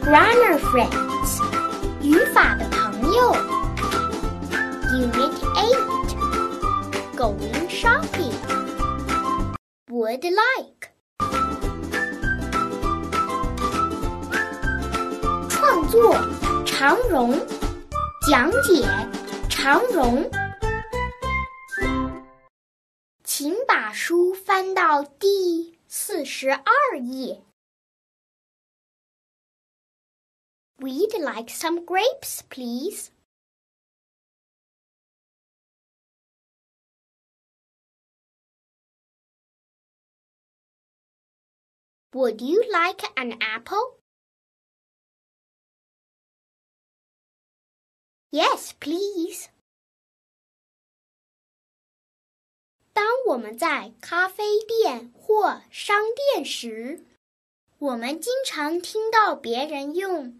Grammar friends，语法的朋友。Unit Eight, Going shopping. Would like. 创作长荣，讲解长荣。请把书翻到第四十二页。 We'd like some grapes, please. Would you like an apple? Yes, please. 当我们在咖啡店或商店时，我们经常听到别人用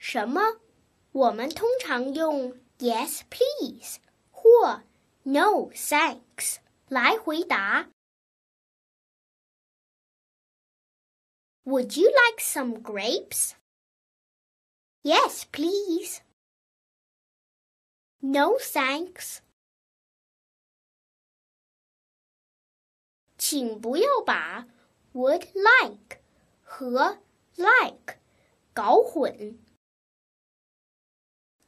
什么，我们通常用 Yes please 或 No thanks 来回答。Would you like some grapes? Yes, please. No thanks. 请不要把 would like 和 like 搞混。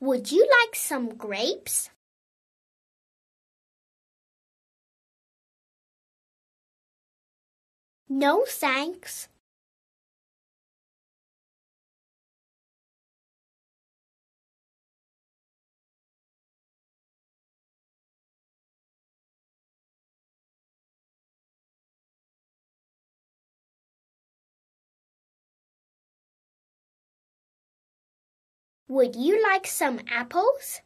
Would you like some grapes? No thanks. Would you like some apples?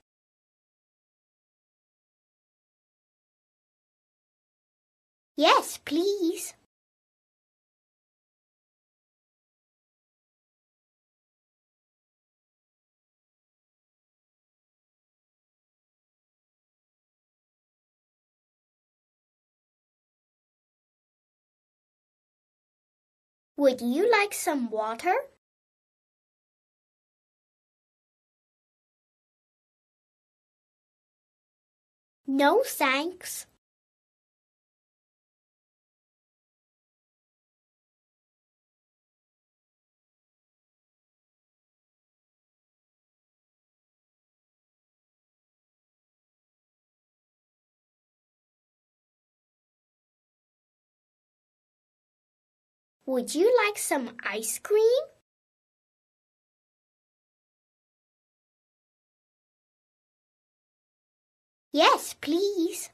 Yes, please. Would you like some water? No thanks. Would you like some ice cream? Yes, please.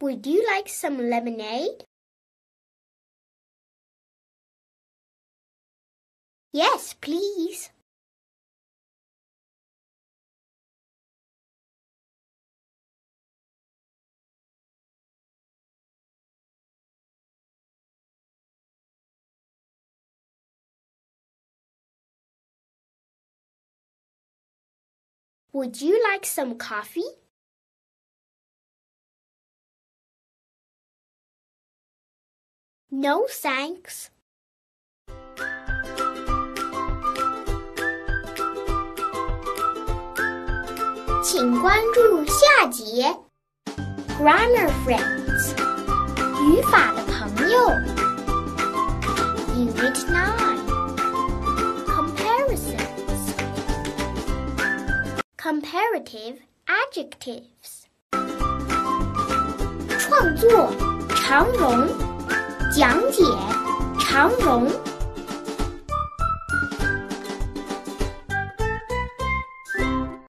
Would you like some lemonade? Yes, please. Would you like some coffee? No thanks. 请关注下节 Grammar Friends 语法的朋友 Unit 9 Comparative Adjectives 创作长荣讲解长荣